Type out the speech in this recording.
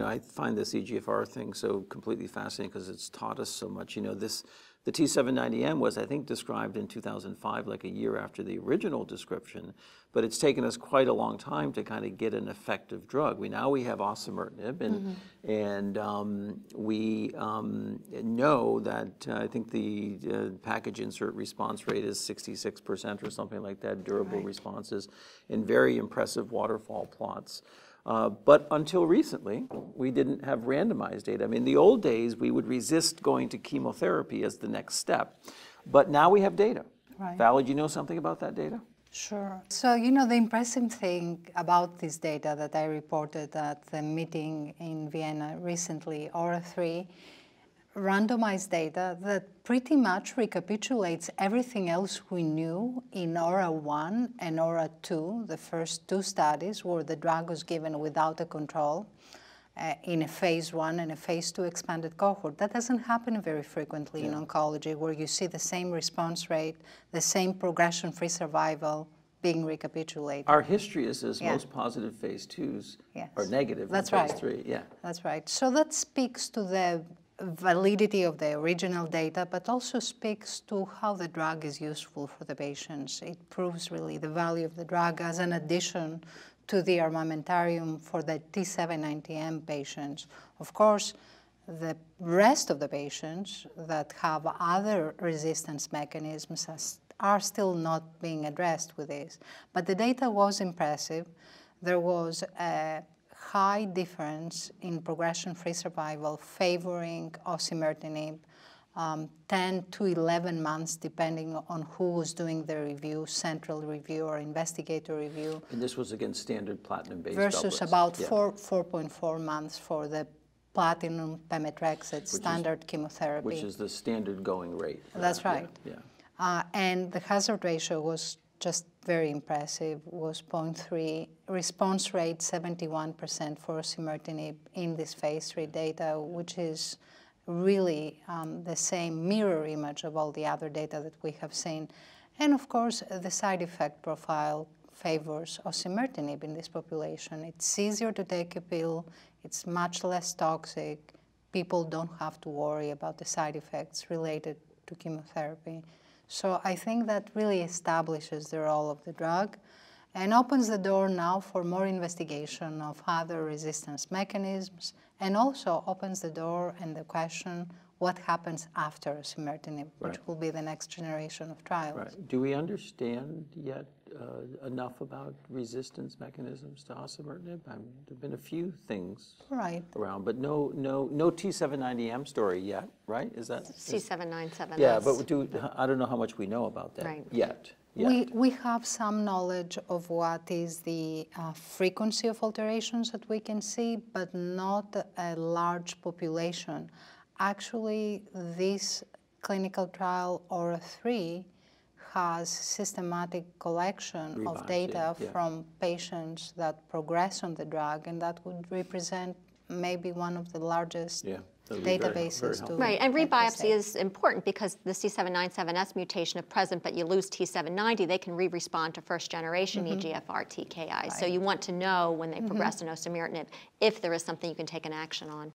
I find this EGFR thing so completely fascinating because it's taught us so much. You know, this the T790M was, I think, described in 2005, like a year after the original description, but it's taken us quite a long time to kind of get an effective drug. We now we have osimertinib, and mm -hmm. and um, we um, know that uh, I think the uh, package insert response rate is 66% or something like that, durable right. responses, and very impressive waterfall plots. Uh, but until recently, we didn't have randomized data. I mean, in the old days, we would resist going to chemotherapy as the next step. But now we have data. Right. Do you know something about that data? Sure. So, you know, the impressive thing about this data that I reported at the meeting in Vienna recently, AURA3, randomized data that pretty much recapitulates everything else we knew in AURA1 and AURA2, the first two studies where the drug was given without a control uh, in a phase one and a phase two expanded cohort. That doesn't happen very frequently yeah. in oncology where you see the same response rate, the same progression-free survival, being recapitulated. Our history is as yeah. most positive phase twos yes. are negative That's in phase right. three. Yeah. That's right. So that speaks to the validity of the original data, but also speaks to how the drug is useful for the patients. It proves really the value of the drug as an addition to the armamentarium for the T790M patients. Of course, the rest of the patients that have other resistance mechanisms are still not being addressed with this. But the data was impressive. There was a high difference in progression-free survival favoring osimertinib, um, 10 to 11 months, depending on who was doing the review, central review or investigator review. And this was against standard platinum-based Versus doublets. about yeah. 4, 4.4 months for the platinum pemetrexed standard is, chemotherapy. Which is the standard going rate. That's right. Yeah. yeah. Uh, and the hazard ratio was just very impressive, was 0.3. Response rate 71% for osimertinib in this phase three data, which is really um, the same mirror image of all the other data that we have seen. And of course, the side effect profile favors osimertinib in this population. It's easier to take a pill, it's much less toxic, people don't have to worry about the side effects related to chemotherapy. So I think that really establishes the role of the drug and opens the door now for more investigation of other resistance mechanisms and also opens the door and the question what happens after osimertinib, which right. will be the next generation of trials. Right. Do we understand yet uh, enough about resistance mechanisms to osimertinib? I mean, there have been a few things right. around, but no, no, no T790M story yet, right? Is that C797? Yeah, but do, I don't know how much we know about that right. yet. Yet. We, we have some knowledge of what is the uh, frequency of alterations that we can see, but not a large population. Actually, this clinical trial, AURA3, has systematic collection of data yeah. from patients that progress on the drug, and that would represent maybe one of the largest yeah databases very, very Right, and rebiopsy is important because the C797S mutation, if present but you lose T790, they can re-respond to first generation mm -hmm. EGFR TKI. Right. So you want to know when they mm-hmm. progress mm -hmm. in osimertinib if there is something you can take an action on.